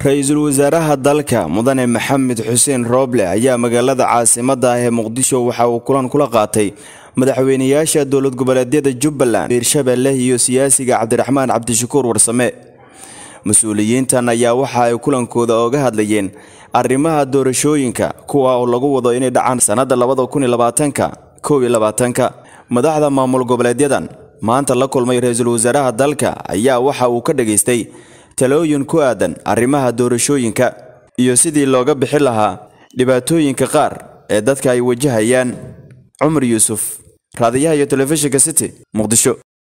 ra'iisul wasaaraha dalka mudane maxamed xuseen rooble ayaa magaalada caasimadda ah ee muqdisho waxa uu kulan kula qaatay madaxweynayaasha dowlad goboleedyada jubbaland hiirshabelle iyo siyaasiga cabdiraxmaan cabdishakuur warsame. Mas'uuliyiintan ayaa waxa ay kulankooda oga hadlayeen arrimaha doorashooyinka kuwa oo lagu wado inay dhacaan sannadda labada kun labaatanka kow iyo labaatanka. Madaxda maamul goboleedyadan maanta la kulmay ra'iisul wasaaraha dalka ayaa waxa uu ka dhageystay talooyin ku aadan arrimaha doorashooyinka iyo sidii looga bixi lahaa dhibaatooyinka qaar ee dadka ay wajahayaan. Cumar yuusuf raadiyaha iyo telefishinka city muqdisho